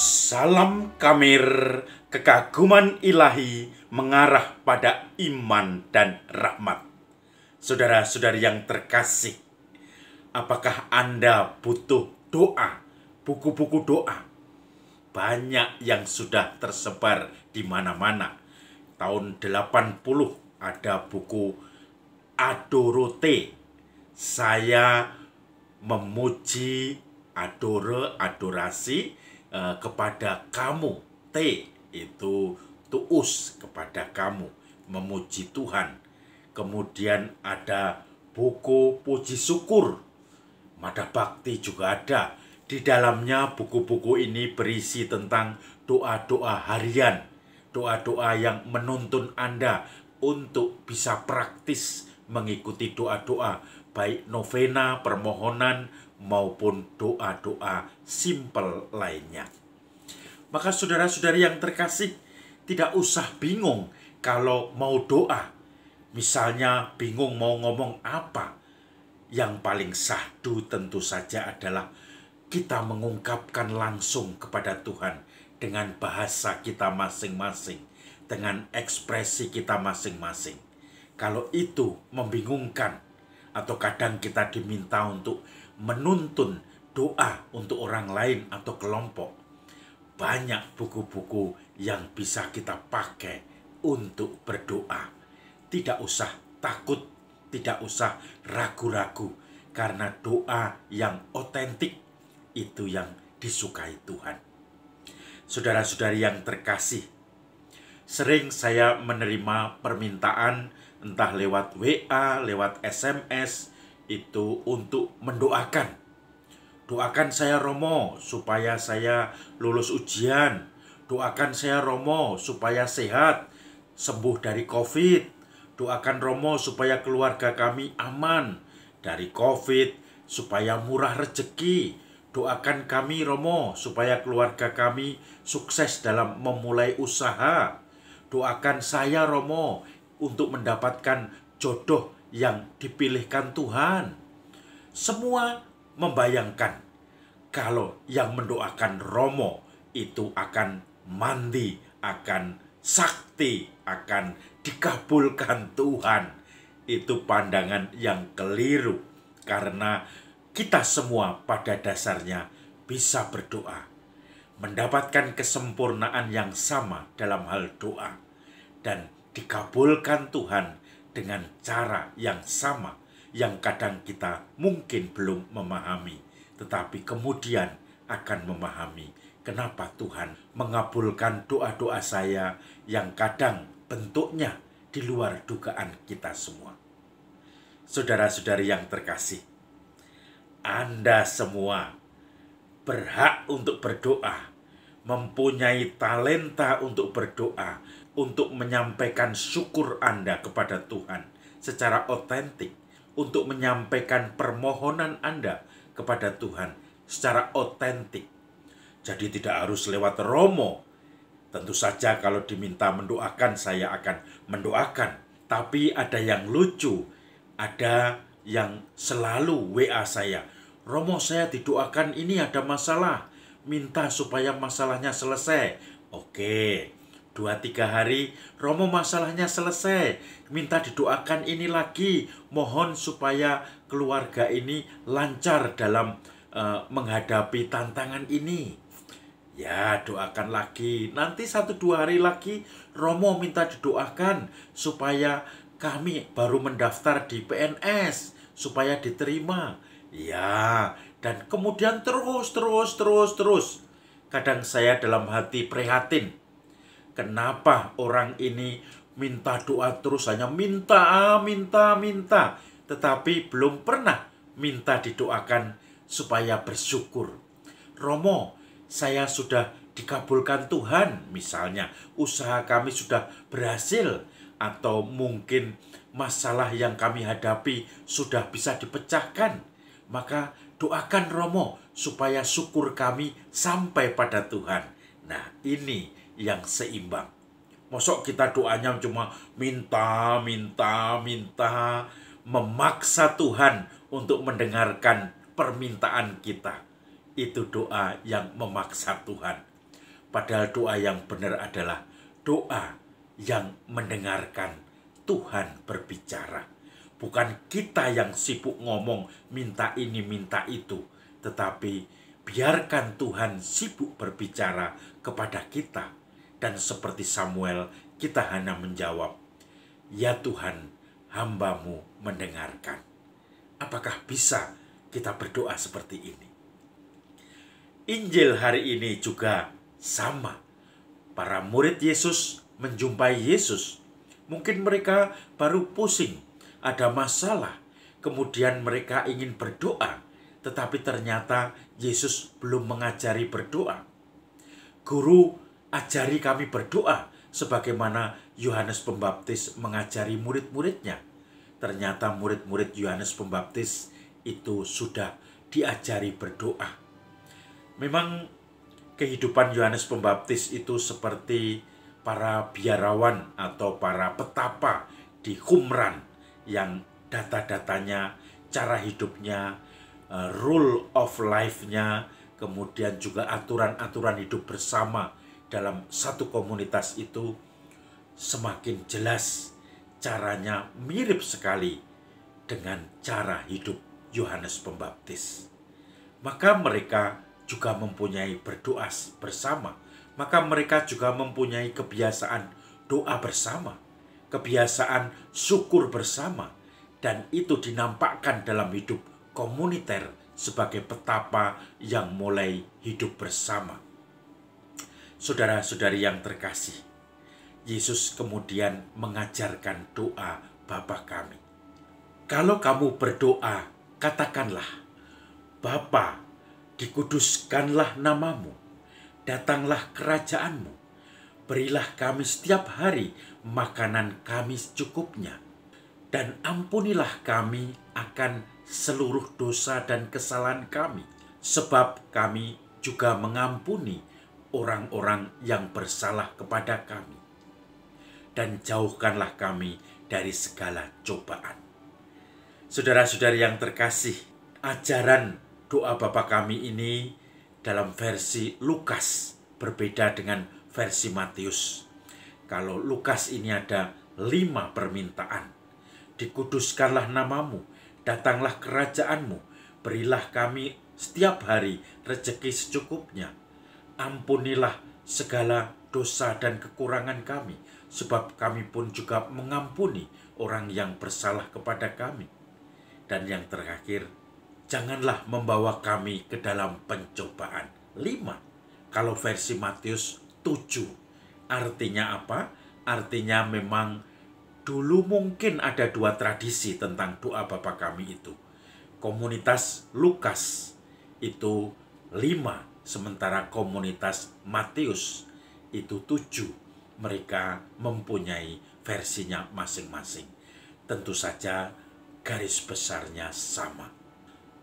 Salam kamir kekaguman ilahi mengarah pada iman dan rahmat. Saudara-saudari yang terkasih, apakah Anda butuh doa, buku-buku doa? Banyak yang sudah tersebar di mana-mana. Tahun 80 ada buku Adorote. Saya memuji adore adorasi uh, kepada kamu. T itu tuus kepada kamu. Memuji Tuhan. Kemudian ada buku puji syukur. Mada Bakti juga ada. Di dalamnya buku-buku ini berisi tentang doa-doa harian. Doa-doa yang menuntun Anda untuk bisa praktis mengikuti doa-doa baik novena, permohonan, maupun doa-doa simpel lainnya. Maka saudara-saudari yang terkasih, tidak usah bingung kalau mau doa. Misalnya bingung mau ngomong apa. Yang paling sahdu tentu saja adalah kita mengungkapkan langsung kepada Tuhan dengan bahasa kita masing-masing, dengan ekspresi kita masing-masing. Kalau itu membingungkan, atau kadang kita diminta untuk menuntun doa untuk orang lain atau kelompok. Banyak buku-buku yang bisa kita pakai untuk berdoa. Tidak usah takut, tidak usah ragu-ragu, karena doa yang otentik itu yang disukai Tuhan. Saudara-saudari yang terkasih, sering saya menerima permintaan entah lewat WA, lewat SMS, itu untuk mendoakan. Doakan saya Romo supaya saya lulus ujian. Doakan saya Romo supaya sehat, sembuh dari Covid. Doakan Romo supaya keluarga kami aman dari Covid, supaya murah rezeki. Doakan kami Romo supaya keluarga kami sukses dalam memulai usaha. Doakan saya Romo untuk mendapatkan jodoh yang dipilihkan Tuhan. Semua membayangkan kalau yang mendoakan Romo itu akan mandi, akan sakti, akan dikabulkan Tuhan. Itu pandangan yang keliru karena kita semua pada dasarnya bisa berdoa, mendapatkan kesempurnaan yang sama dalam hal doa dan dikabulkan Tuhan dengan cara yang sama yang kadang kita mungkin belum memahami, tetapi kemudian akan memahami kenapa Tuhan mengabulkan doa-doa saya yang kadang bentuknya di luar dugaan kita semua. Saudara-saudari yang terkasih, Anda semua berhak untuk berdoa, mempunyai talenta untuk berdoa, untuk menyampaikan syukur Anda kepada Tuhan secara otentik, untuk menyampaikan permohonan Anda kepada Tuhan secara otentik. Jadi tidak harus lewat romo. Tentu saja kalau diminta mendoakan saya akan mendoakan. Tapi ada yang lucu, ada yang selalu WA saya. Romo saya didoakan ini ada masalah. Minta supaya masalahnya selesai. Oke, dua tiga hari Romo masalahnya selesai. Minta didoakan ini lagi. Mohon supaya keluarga ini lancar dalam uh, menghadapi tantangan ini. Ya doakan lagi. Nanti satu dua hari lagi Romo minta didoakan supaya kami baru mendaftar di PNS supaya diterima. Ya dan kemudian terus terus terus terus. Kadang saya dalam hati prihatin. Kenapa orang ini minta doa terus? Hanya minta, minta, minta, tetapi belum pernah minta didoakan supaya bersyukur. Romo, saya sudah dikabulkan Tuhan, misalnya. Usaha kami sudah berhasil, atau mungkin masalah yang kami hadapi sudah bisa dipecahkan, maka doakan Romo supaya syukur kami sampai pada Tuhan. Nah, ini yang seimbang. Mosok kita doanya cuma minta, minta, minta, memaksa Tuhan untuk mendengarkan permintaan kita. Itu doa yang memaksa Tuhan. Padahal doa yang benar adalah doa yang mendengarkan Tuhan berbicara. Bukan kita yang sibuk ngomong minta ini minta itu, tetapi biarkan Tuhan sibuk berbicara kepada kita. Dan seperti Samuel, kita hanya menjawab, Ya Tuhan, hambamu mendengarkan. Apakah bisa kita berdoa seperti ini? Injil hari ini juga sama. Para murid Yesus menjumpai Yesus. Mungkin mereka baru pusing, ada masalah. Kemudian mereka ingin berdoa, tetapi ternyata Yesus belum mengajari berdoa. Guru, ajari kami berdoa sebagaimana Yohanes Pembaptis mengajari murid-muridnya. Ternyata murid-murid Yohanes Pembaptis itu sudah diajari berdoa. Memang kehidupan Yohanes Pembaptis itu seperti para biarawan atau para petapa di Qumran yang data-datanya, cara hidupnya, eh, rule of life-nya, kemudian juga aturan-aturan hidup bersama dalam satu komunitas itu semakin jelas caranya mirip sekali dengan cara hidup Yohanes Pembaptis. Maka mereka juga mempunyai berdoa bersama maka mereka juga mempunyai kebiasaan doa bersama, kebiasaan syukur bersama, dan itu dinampakkan dalam hidup komuniter sebagai petapa yang mulai hidup bersama. Saudara-saudari yang terkasih, Yesus kemudian mengajarkan doa Bapa kami. Kalau kamu berdoa, katakanlah, Bapa, dikuduskanlah namamu, datanglah kerajaanmu. Berilah kami setiap hari makanan kami secukupnya. Dan ampunilah kami akan seluruh dosa dan kesalahan kami. Sebab kami juga mengampuni orang-orang yang bersalah kepada kami. Dan jauhkanlah kami dari segala cobaan. Saudara-saudari yang terkasih, ajaran doa Bapa kami ini dalam versi Lukas berbeda dengan versi Matius. Kalau Lukas ini ada lima permintaan. Dikuduskanlah namamu, datanglah kerajaanmu, berilah kami setiap hari rezeki secukupnya. Ampunilah segala dosa dan kekurangan kami, sebab kami pun juga mengampuni orang yang bersalah kepada kami. Dan yang terakhir, janganlah membawa kami ke dalam pencobaan. Lima. Kalau versi Matius tujuh. Artinya apa? Artinya memang dulu mungkin ada dua tradisi tentang doa Bapa kami itu. Komunitas Lukas itu lima, sementara komunitas Matius itu tujuh. Mereka mempunyai versinya masing-masing. Tentu saja garis besarnya sama.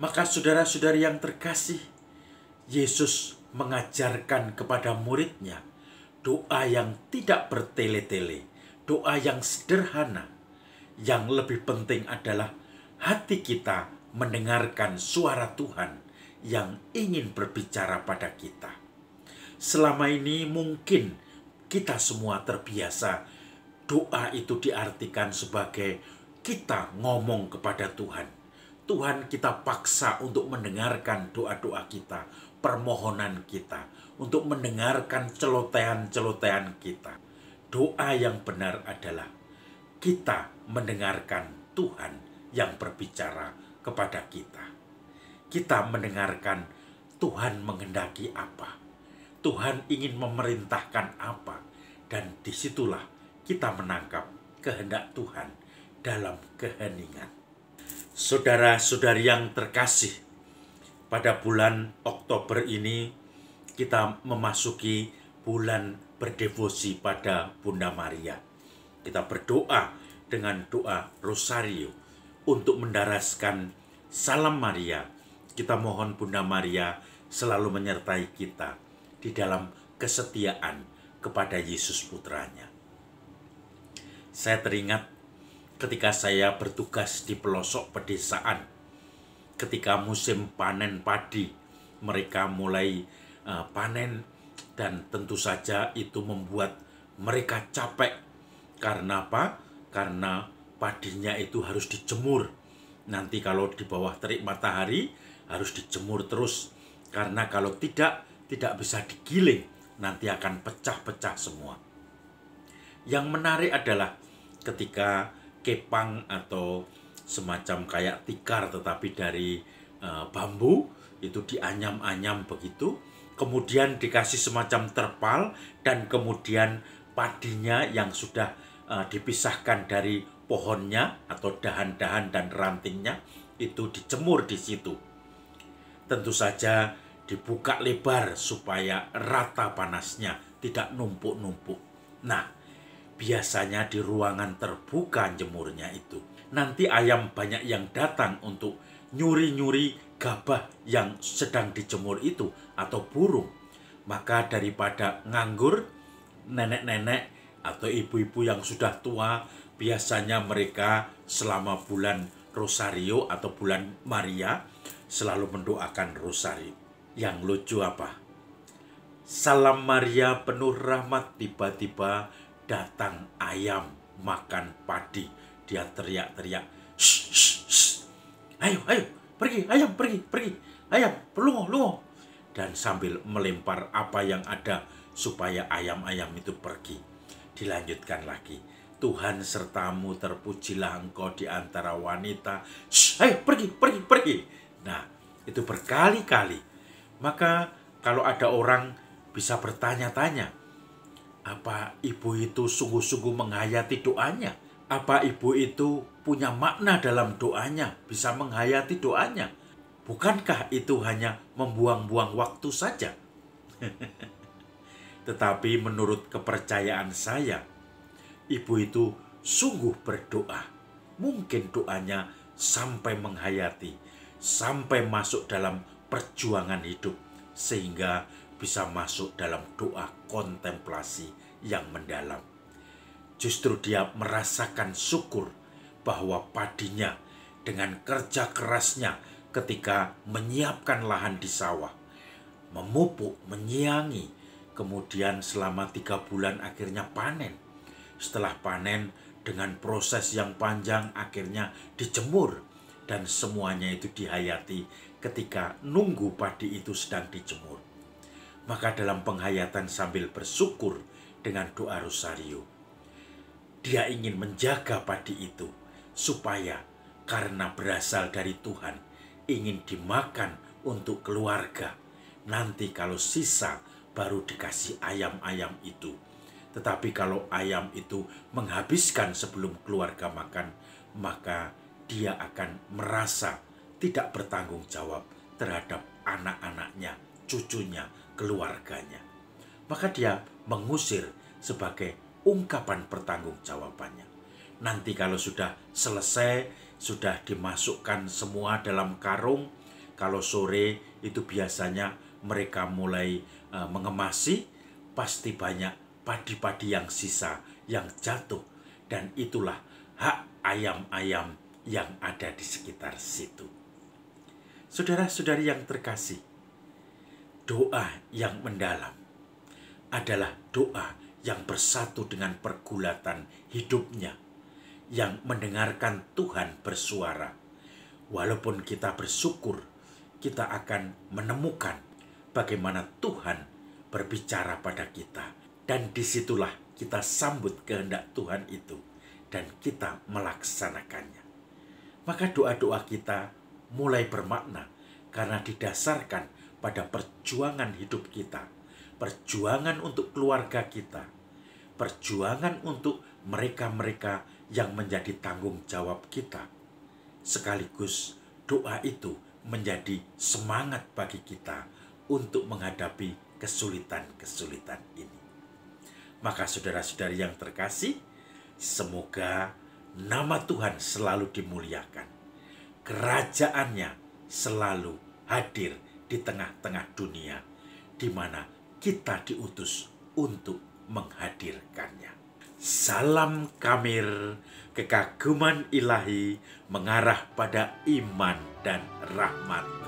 Maka saudara-saudari yang terkasih, Yesus mengajarkan kepada muridnya doa yang tidak bertele-tele, doa yang sederhana. Yang lebih penting adalah hati kita mendengarkan suara Tuhan yang ingin berbicara pada kita. Selama ini mungkin kita semua terbiasa doa itu diartikan sebagai kita ngomong kepada Tuhan Tuhan kita paksa untuk mendengarkan doa-doa kita, permohonan kita, untuk mendengarkan celotehan-celotehan kita. Doa yang benar adalah kita mendengarkan Tuhan yang berbicara kepada kita. Kita mendengarkan Tuhan menghendaki apa. Tuhan ingin memerintahkan apa. Dan di situlah kita menangkap kehendak Tuhan dalam keheningan. Saudara-saudari yang terkasih, pada bulan Oktober ini kita memasuki bulan berdevosi pada Bunda Maria. Kita berdoa dengan doa Rosario untuk mendaraskan salam Maria. Kita mohon Bunda Maria selalu menyertai kita di dalam kesetiaan kepada Yesus putranya. Saya teringat ketika saya bertugas di pelosok pedesaan. Ketika musim panen padi, mereka mulai uh, panen Dan tentu saja itu membuat mereka capek. Karena apa? Karena padinya itu harus dijemur. Nanti kalau di bawah terik matahari harus dijemur terus. Karena kalau tidak, tidak bisa digiling. Nanti akan pecah-pecah semua. Yang menarik adalah ketika kepang atau semacam kayak tikar tetapi dari uh, bambu itu dianyam-anyam begitu. Kemudian dikasih semacam terpal dan kemudian padinya yang sudah uh, dipisahkan dari pohonnya atau dahan-dahan dan rantingnya itu dijemur di situ. Tentu saja dibuka lebar supaya rata panasnya tidak numpuk-numpuk. Nah biasanya di ruangan terbuka jemurnya itu nanti ayam banyak yang datang untuk nyuri-nyuri gabah yang sedang dijemur itu atau burung. Maka daripada nganggur, nenek-nenek atau ibu-ibu yang sudah tua, biasanya mereka selama bulan Rosario atau bulan Maria selalu mendoakan Rosario. Yang lucu apa? Salam Maria penuh rahmat tiba-tiba datang ayam makan padi. Dia teriak-teriak, ayo, ayo, pergi, ayam, pergi, pergi, ayam, lungo, lungo. Dan sambil melempar apa yang ada supaya ayam-ayam itu pergi. Dilanjutkan lagi. Tuhan sertamu terpujilah engkau di antara wanita. Shh, ayo pergi, pergi, pergi. Nah, itu berkali-kali. Maka kalau ada orang bisa bertanya-tanya, apa ibu itu sungguh-sungguh menghayati doanya? Apa ibu itu punya makna dalam doanya, bisa menghayati doanya? Bukankah itu hanya membuang-buang waktu saja? Tetapi menurut kepercayaan saya, ibu itu sungguh berdoa. Mungkin doanya sampai menghayati, sampai masuk dalam perjuangan hidup, sehingga bisa masuk dalam doa kontemplasi yang mendalam justru dia merasakan syukur bahwa padinya dengan kerja kerasnya ketika menyiapkan lahan di sawah, memupuk, menyiangi, kemudian selama tiga bulan akhirnya panen. Setelah panen dengan proses yang panjang akhirnya dijemur dan semuanya itu dihayati ketika nunggu padi itu sedang dijemur. Maka dalam penghayatan sambil bersyukur dengan doa rosario, dia ingin menjaga padi itu supaya karena berasal dari Tuhan ingin dimakan untuk keluarga. Nanti kalau sisa baru dikasih ayam-ayam itu. Tetapi kalau ayam itu menghabiskan sebelum keluarga makan, maka dia akan merasa tidak bertanggung jawab terhadap anak-anaknya, cucunya, keluarganya. Maka dia mengusir sebagai ungkapan pertanggungjawabannya. Nanti kalau sudah selesai, sudah dimasukkan semua dalam karung, kalau sore itu biasanya mereka mulai uh, mengemasi, pasti banyak padi-padi yang sisa yang jatuh dan itulah hak ayam-ayam yang ada di sekitar situ. Saudara-saudari yang terkasih, doa yang mendalam adalah doa yang bersatu dengan pergulatan hidupnya, yang mendengarkan Tuhan bersuara. Walaupun kita bersyukur, kita akan menemukan bagaimana Tuhan berbicara pada kita. Dan di situlah kita sambut kehendak Tuhan itu dan kita melaksanakannya. Maka doa-doa kita mulai bermakna karena didasarkan pada perjuangan hidup kita perjuangan untuk keluarga kita, perjuangan untuk mereka-mereka yang menjadi tanggung jawab kita. Sekaligus doa itu menjadi semangat bagi kita untuk menghadapi kesulitan-kesulitan ini. Maka saudara-saudari yang terkasih, semoga nama Tuhan selalu dimuliakan. Kerajaannya selalu hadir di tengah-tengah dunia, di mana kita diutus untuk menghadirkannya. Salam Kamir, kekaguman ilahi mengarah pada iman dan rahmat.